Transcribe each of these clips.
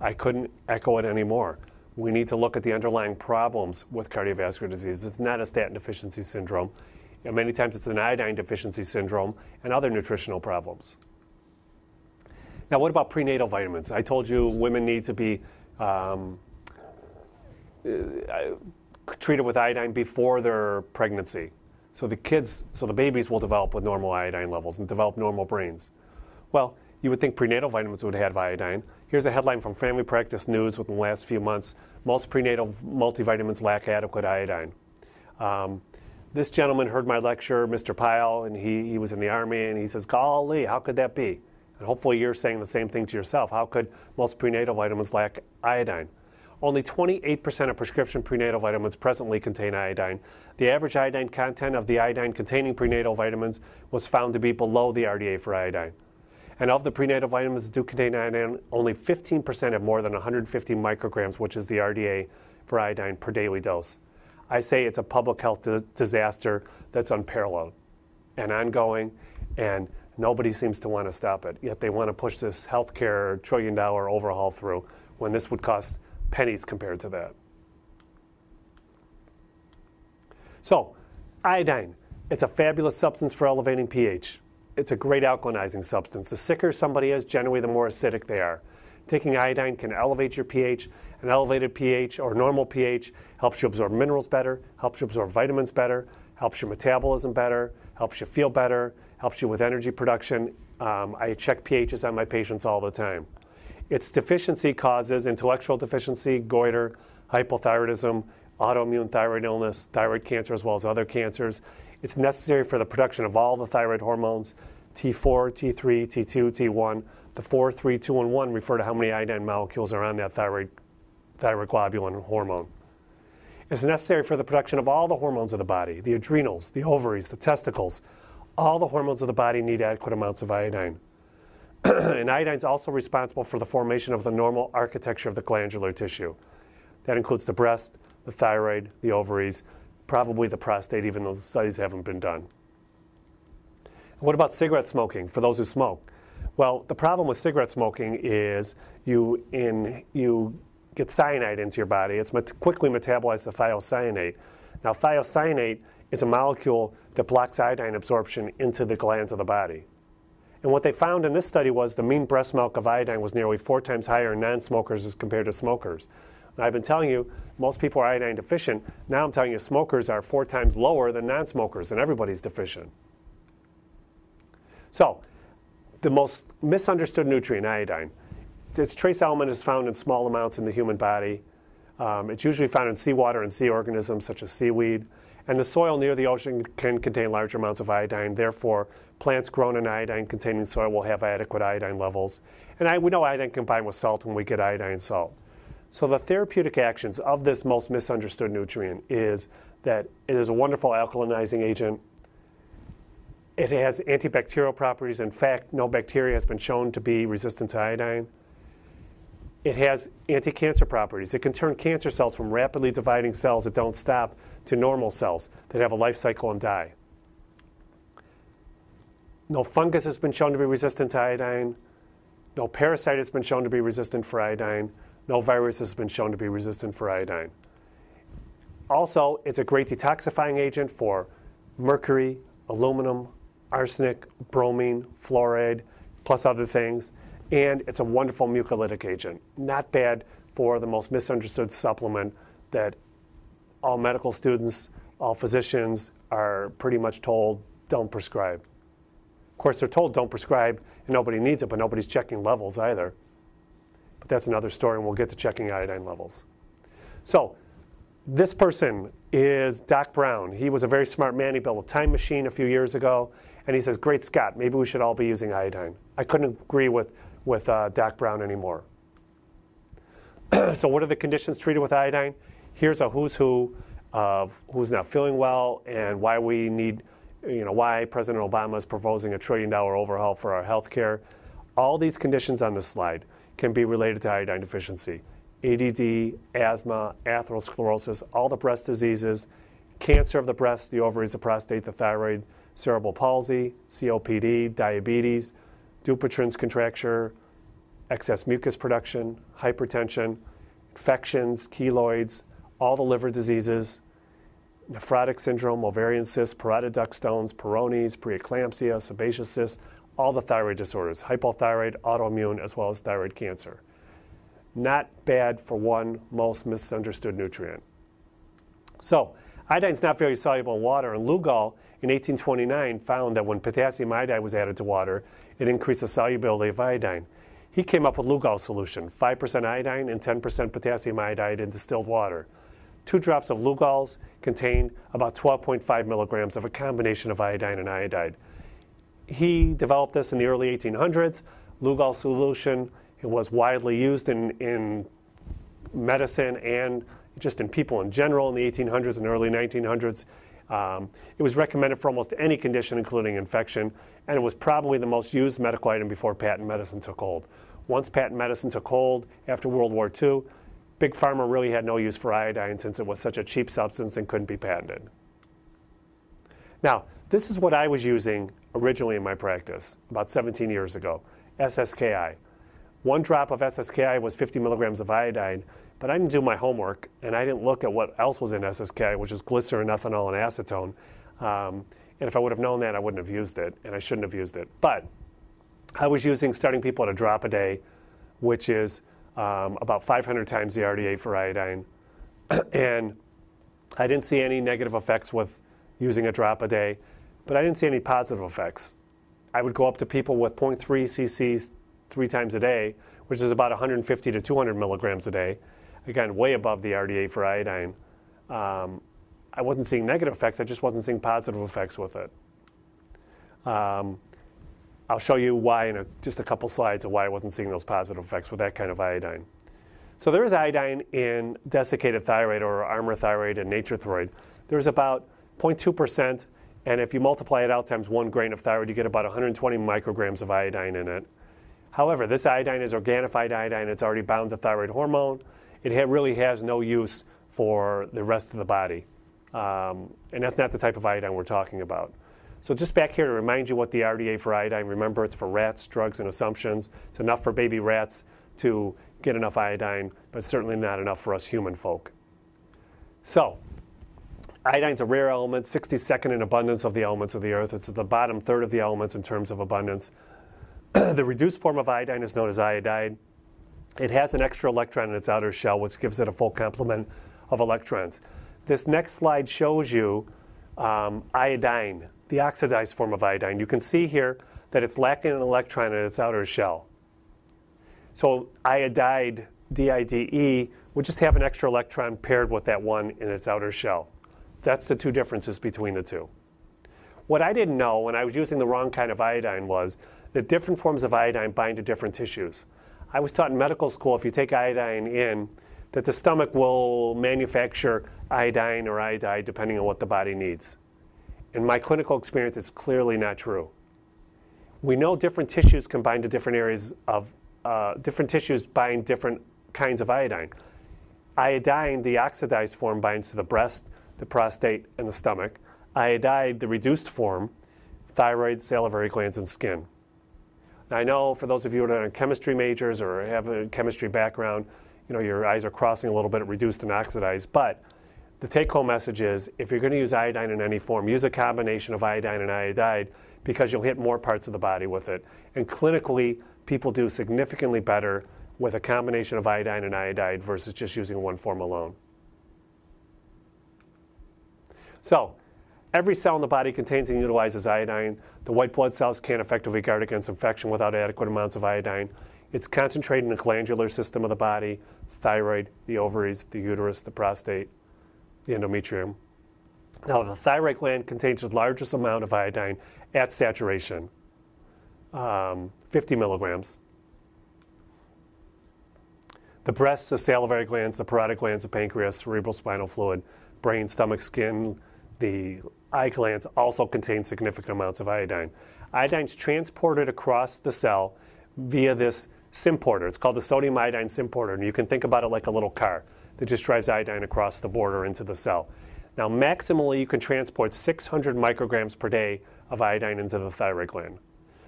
I couldn't echo it anymore. We need to look at the underlying problems with cardiovascular disease. It's not a statin deficiency syndrome. And many times it's an iodine deficiency syndrome and other nutritional problems. Now, what about prenatal vitamins? I told you women need to be um, uh, treated with iodine before their pregnancy. So the kids, so the babies will develop with normal iodine levels and develop normal brains. Well, you would think prenatal vitamins would have iodine. Here's a headline from Family Practice News within the last few months. Most prenatal multivitamins lack adequate iodine. Um, this gentleman heard my lecture, Mr. Pyle, and he, he was in the Army, and he says, Golly, how could that be? And hopefully you're saying the same thing to yourself. How could most prenatal vitamins lack iodine? Only 28% of prescription prenatal vitamins presently contain iodine. The average iodine content of the iodine containing prenatal vitamins was found to be below the RDA for iodine. And of the prenatal vitamins that do contain iodine, only 15% have more than 150 micrograms, which is the RDA for iodine per daily dose. I say it's a public health di- disaster that's unparalleled and ongoing, and nobody seems to want to stop it. Yet they want to push this healthcare trillion dollar overhaul through when this would cost pennies compared to that. So, iodine, it's a fabulous substance for elevating pH. It's a great alkalinizing substance. The sicker somebody is, generally the more acidic they are. Taking iodine can elevate your pH. An elevated pH or normal pH helps you absorb minerals better, helps you absorb vitamins better, helps your metabolism better, helps you feel better, helps you with energy production. Um, I check pHs on my patients all the time. Its deficiency causes intellectual deficiency, goiter, hypothyroidism, autoimmune thyroid illness, thyroid cancer, as well as other cancers. It's necessary for the production of all the thyroid hormones T4, T3, T2, T1. The 4, 3, 2, and 1 refer to how many iodine molecules are on that thyroid, thyroid globulin hormone. It's necessary for the production of all the hormones of the body the adrenals, the ovaries, the testicles. All the hormones of the body need adequate amounts of iodine. and iodine is also responsible for the formation of the normal architecture of the glandular tissue. That includes the breast, the thyroid, the ovaries, probably the prostate, even though the studies haven't been done. What about cigarette smoking for those who smoke? Well, the problem with cigarette smoking is you, in, you get cyanide into your body. It's met- quickly metabolized to thiocyanate. Now, thiocyanate is a molecule that blocks iodine absorption into the glands of the body. And what they found in this study was the mean breast milk of iodine was nearly four times higher in non smokers as compared to smokers. And I've been telling you, most people are iodine deficient. Now I'm telling you, smokers are four times lower than non smokers, and everybody's deficient. So, the most misunderstood nutrient, iodine, its trace element is found in small amounts in the human body. Um, it's usually found in seawater and sea organisms such as seaweed. And the soil near the ocean can contain large amounts of iodine. Therefore, plants grown in iodine containing soil will have adequate iodine levels. And I, we know iodine combined with salt when we get iodine salt. So, the therapeutic actions of this most misunderstood nutrient is that it is a wonderful alkalinizing agent. It has antibacterial properties. In fact, no bacteria has been shown to be resistant to iodine. It has anti cancer properties. It can turn cancer cells from rapidly dividing cells that don't stop to normal cells that have a life cycle and die. No fungus has been shown to be resistant to iodine. No parasite has been shown to be resistant for iodine. No virus has been shown to be resistant for iodine. Also, it's a great detoxifying agent for mercury, aluminum, arsenic, bromine, fluoride, plus other things. And it's a wonderful mucolytic agent. Not bad for the most misunderstood supplement that all medical students, all physicians are pretty much told don't prescribe. Of course, they're told don't prescribe and nobody needs it, but nobody's checking levels either. But that's another story, and we'll get to checking iodine levels. So, this person is Doc Brown. He was a very smart man. He built a time machine a few years ago, and he says, Great Scott, maybe we should all be using iodine. I couldn't agree with, with uh, Doc Brown anymore. so, what are the conditions treated with iodine? here's a who's who of who's not feeling well and why we need, you know, why President Obama is proposing a trillion dollar overhaul for our health care. All these conditions on this slide can be related to iodine deficiency. ADD, asthma, atherosclerosis, all the breast diseases, cancer of the breast, the ovaries, the prostate, the thyroid, cerebral palsy, COPD, diabetes, Dupuytren's contracture, excess mucus production, hypertension, infections, keloids, all the liver diseases, nephrotic syndrome, ovarian cysts, parotid duct stones, Peyronie's, preeclampsia, sebaceous cysts, all the thyroid disorders, hypothyroid, autoimmune, as well as thyroid cancer. Not bad for one most misunderstood nutrient. So, iodine's not very soluble in water, and Lugol in 1829 found that when potassium iodide was added to water, it increased the solubility of iodine. He came up with Lugol solution, 5% iodine and 10% potassium iodide in distilled water. Two drops of Lugols contained about 12.5 milligrams of a combination of iodine and iodide. He developed this in the early 1800s. Lugol solution it was widely used in, in medicine and just in people in general in the 1800s and early 1900s. Um, it was recommended for almost any condition, including infection, and it was probably the most used medical item before patent medicine took hold. Once patent medicine took hold after World War II, Big Pharma really had no use for iodine since it was such a cheap substance and couldn't be patented. Now, this is what I was using originally in my practice about 17 years ago SSKI. One drop of SSKI was 50 milligrams of iodine, but I didn't do my homework and I didn't look at what else was in SSKI, which is glycerin, ethanol, and acetone. Um, and if I would have known that, I wouldn't have used it, and I shouldn't have used it. But I was using starting people at a drop a day, which is um, about 500 times the RDA for iodine. and I didn't see any negative effects with using a drop a day, but I didn't see any positive effects. I would go up to people with 0.3 cc's three times a day, which is about 150 to 200 milligrams a day. Again, way above the RDA for iodine. Um, I wasn't seeing negative effects, I just wasn't seeing positive effects with it. Um, I'll show you why in a, just a couple slides of why I wasn't seeing those positive effects with that kind of iodine. So there is iodine in desiccated thyroid or Armour thyroid and nature thyroid. There's about 0.2%, and if you multiply it out times one grain of thyroid, you get about 120 micrograms of iodine in it. However, this iodine is organified iodine. It's already bound to thyroid hormone. It ha really has no use for the rest of the body. Um, and that's not the type of iodine we're talking about. So just back here to remind you what the RDA for iodine, remember it's for rats, drugs, and assumptions. It's enough for baby rats to get enough iodine, but certainly not enough for us human folk. So iodine's a rare element, 62nd in abundance of the elements of the earth. It's at the bottom third of the elements in terms of abundance. the reduced form of iodine is known as iodide. It has an extra electron in its outer shell, which gives it a full complement of electrons. This next slide shows you um, iodine the oxidized form of iodine. You can see here that it's lacking an electron in its outer shell. So iodide, DIDE, would just have an extra electron paired with that one in its outer shell. That's the two differences between the two. What I didn't know when I was using the wrong kind of iodine was that different forms of iodine bind to different tissues. I was taught in medical school if you take iodine in, that the stomach will manufacture iodine or iodide depending on what the body needs. In my clinical experience, it's clearly not true. We know different tissues combine to different areas of, uh, different tissues bind different kinds of iodine. Iodine, the oxidized form, binds to the breast, the prostate, and the stomach. Iodide, the reduced form, thyroid, salivary glands, and skin. Now, I know for those of you that are chemistry majors or have a chemistry background, you know, your eyes are crossing a little bit at reduced and oxidized, but the take home message is if you're going to use iodine in any form, use a combination of iodine and iodide because you'll hit more parts of the body with it. And clinically, people do significantly better with a combination of iodine and iodide versus just using one form alone. So, every cell in the body contains and utilizes iodine. The white blood cells can't effectively guard against infection without adequate amounts of iodine. It's concentrated in the glandular system of the body, thyroid, the ovaries, the uterus, the prostate, the endometrium. Now, the thyroid gland contains the largest amount of iodine at saturation, um, 50 milligrams. The breasts, the salivary glands, the parotid glands, the pancreas, cerebral spinal fluid, brain, stomach, skin, the eye glands also contain significant amounts of iodine. Iodine is transported across the cell via this symporter. It's called the sodium iodine symporter, and you can think about it like a little car that just drives iodine across the border into the cell. Now, maximally, you can transport 600 micrograms per day of iodine into the thyroid gland.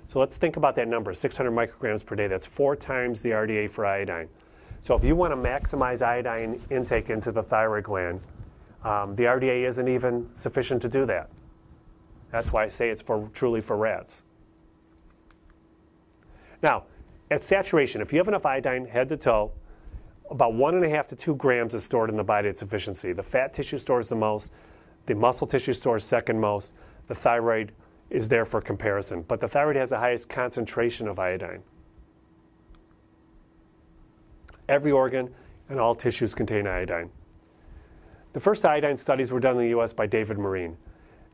So let's think about that number 600 micrograms per day. That's four times the RDA for iodine. So if you want to maximize iodine intake into the thyroid gland, um, the RDA isn't even sufficient to do that. That's why I say it's for truly for rats. Now, at saturation, if you have enough iodine head to toe, about one and a half to two grams is stored in the body at sufficiency. The fat tissue stores the most, the muscle tissue stores second most, the thyroid is there for comparison. But the thyroid has the highest concentration of iodine. Every organ and all tissues contain iodine. The first iodine studies were done in the US by David Marine.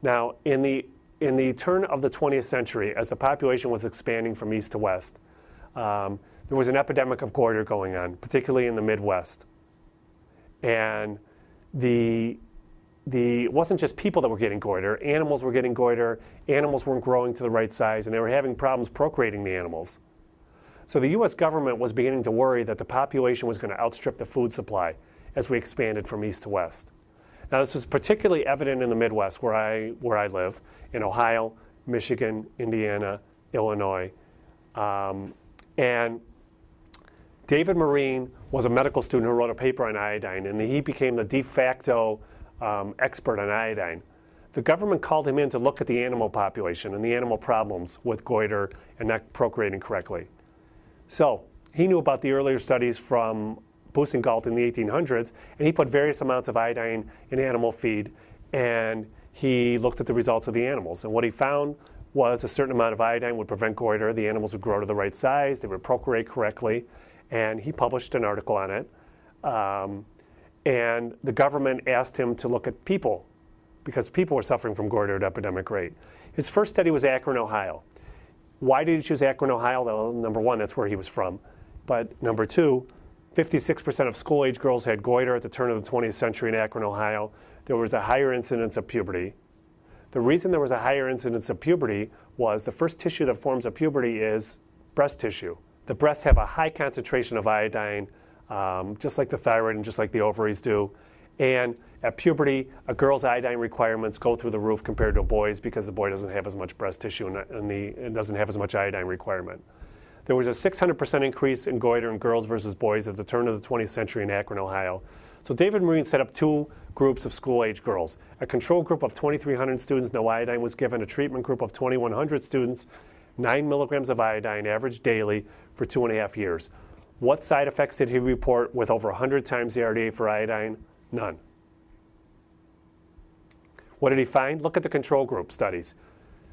Now, in the, in the turn of the 20th century, as the population was expanding from east to west, um, there was an epidemic of goiter going on, particularly in the Midwest. And the, the, it wasn't just people that were getting goiter, animals were getting goiter, animals weren't growing to the right size, and they were having problems procreating the animals. So the US government was beginning to worry that the population was going to outstrip the food supply as we expanded from east to west. Now, this was particularly evident in the Midwest, where I, where I live, in Ohio, Michigan, Indiana, Illinois. Um, and David Marine was a medical student who wrote a paper on iodine, and he became the de facto um, expert on iodine. The government called him in to look at the animal population and the animal problems with goiter and not procreating correctly. So he knew about the earlier studies from Boussingault in the 1800s, and he put various amounts of iodine in animal feed, and he looked at the results of the animals. And what he found was a certain amount of iodine would prevent goiter. The animals would grow to the right size, they would procreate correctly, and he published an article on it. Um, and the government asked him to look at people because people were suffering from goiter at epidemic rate. His first study was Akron, Ohio. Why did he choose Akron, Ohio? Well, number one, that's where he was from. But number two, 56% of school age girls had goiter at the turn of the 20th century in Akron, Ohio. There was a higher incidence of puberty. The reason there was a higher incidence of puberty was the first tissue that forms a puberty is breast tissue. The breasts have a high concentration of iodine, um, just like the thyroid and just like the ovaries do. And at puberty, a girl's iodine requirements go through the roof compared to a boy's because the boy doesn't have as much breast tissue and, the, and doesn't have as much iodine requirement. There was a 600% increase in goiter in girls versus boys at the turn of the 20th century in Akron, Ohio. So David Marine set up two groups of school-age girls. A control group of 2,300 students, no iodine was given. A treatment group of 2,100 students, 9 milligrams of iodine average daily for two and a half years. What side effects did he report with over 100 times the RDA for iodine? None. What did he find? Look at the control group studies.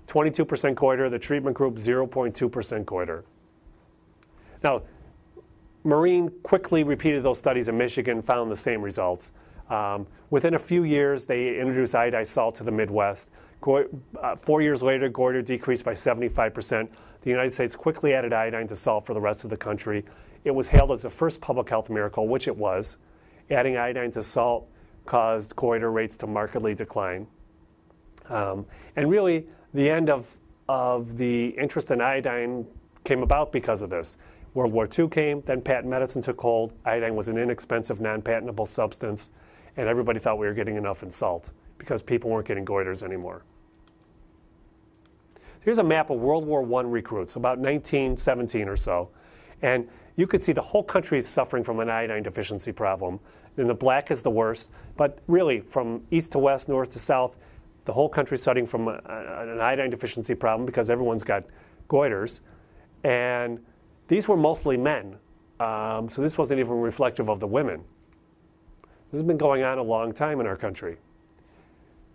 22% goiter, the treatment group 0.2% goiter. Now, Marine quickly repeated those studies in Michigan, found the same results. Um, within a few years, they introduced iodized salt to the Midwest. Go uh, four years later, goiter decreased by 75%. The United States quickly added iodine to salt for the rest of the country. It was hailed as the first public health miracle, which it was. Adding iodine to salt caused goiter rates to markedly decline. Um, and really, the end of, of the interest in iodine came about because of this. World War II came, then patent medicine took hold. Iodine was an inexpensive, non patentable substance, and everybody thought we were getting enough in salt because people weren't getting goiters anymore. Here's a map of World War I recruits, about 1917 or so. And you could see the whole country is suffering from an iodine deficiency problem. And the black is the worst, but really from east to west, north to south, the whole country is suffering from a, an iodine deficiency problem because everyone's got goiters. And these were mostly men, um, so this wasn't even reflective of the women. This has been going on a long time in our country.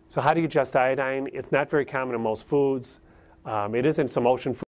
So how do you adjust iodine? It's not very common in most foods. Um, it is in some ocean foods.